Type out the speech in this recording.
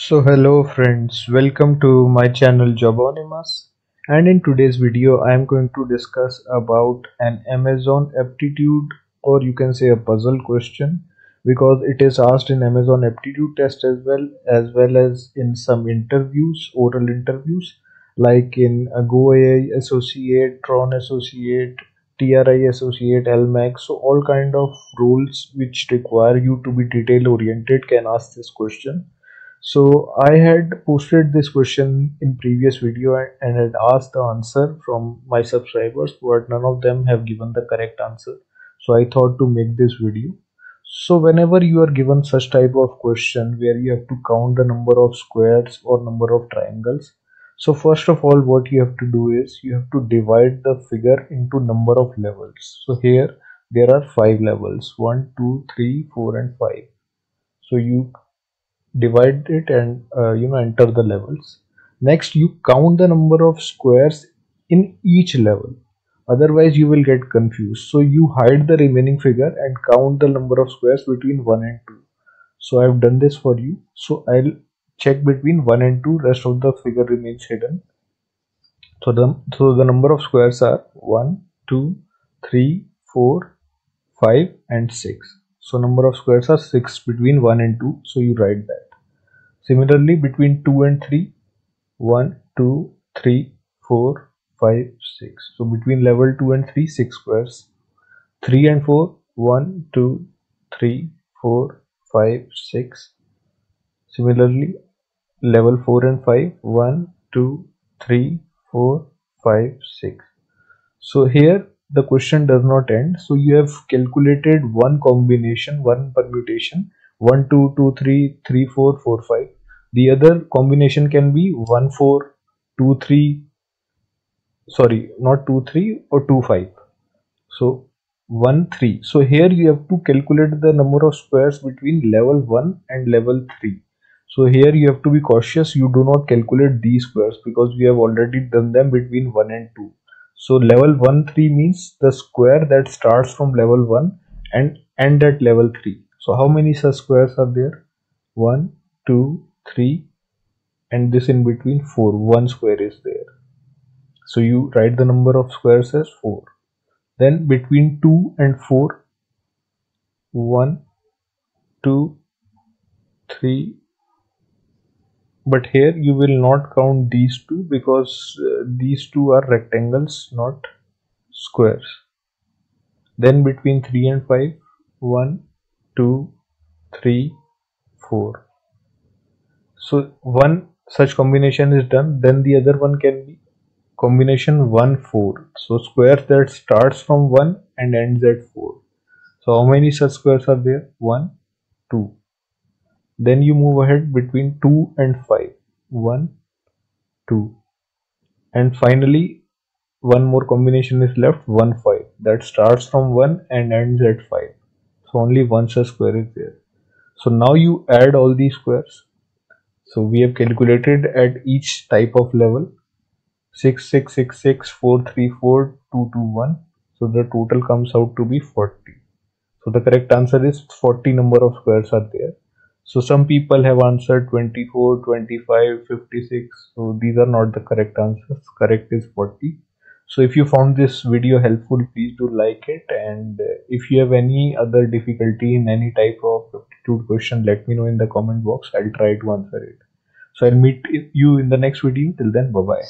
So hello friends, welcome to my channel Jobonymous and in today's video I am going to discuss about an Amazon aptitude or you can say a puzzle question because it is asked in Amazon aptitude test as well as well as in some interviews, oral interviews like in a GoAI Associate, Tron Associate, TRI Associate, LMAQ so all kind of roles which require you to be detail oriented can ask this question so I had posted this question in previous video and had asked the answer from my subscribers but none of them have given the correct answer. So I thought to make this video. So whenever you are given such type of question where you have to count the number of squares or number of triangles. So first of all what you have to do is you have to divide the figure into number of levels. So here there are five levels 1 2 3 4 and 5 so you divide it and uh, you know enter the levels. Next you count the number of squares in each level. Otherwise you will get confused. So you hide the remaining figure and count the number of squares between 1 and 2 so i've done this for you. So i'll check between 1 and 2 rest of the figure remains hidden. So the so the number of squares are 1 2 3 4 5 and 6 so number of squares are 6 between 1 and 2. So you write that. Similarly between 2 and 3, 1, 2, 3, 4, 5, 6. So between level 2 and 3, 6 squares. 3 and 4, 1, 2, 3, 4, 5, 6. Similarly level 4 and 5, 1, 2, 3, 4, 5, 6. So here the question does not end so you have calculated one combination one permutation 1 2 2 3 3 4 4 5 the other combination can be 1 4 2 3 sorry not 2 3 or 2 5 so 1 3 so here you have to calculate the number of squares between level 1 and level 3 so here you have to be cautious. You do not calculate these squares because we have already done them between 1 and 2 so level 1 3 means the square that starts from level 1 and end at level 3. So how many such squares are there? 1, 2, 3 and this in between 4. 1 square is there. So you write the number of squares as 4. Then between 2 and 4 1, 2, 3, but here you will not count these two because uh, these two are rectangles not squares then between 3 and 5 1 2 3 4 so one such combination is done then the other one can be combination 1 4 so squares that starts from 1 and ends at 4 so how many such squares are there? 1 2 then you move ahead between 2 and 5 1 2 and finally one more combination is left 1 5 that starts from 1 and ends at 5 so only one such square is there. So now you add all these squares so we have calculated at each type of level 6 6 6 6 4 3 4 2 2 1 so the total comes out to be 40 so the correct answer is 40 number of squares are there. So some people have answered 24 25 56 so these are not the correct answers. Correct is 40 so if you found this video helpful please do like it. And uh, if you have any other difficulty in any type of question let me know in the comment box. I'll try to answer it. So i'll meet you in the next video. Till then bye bye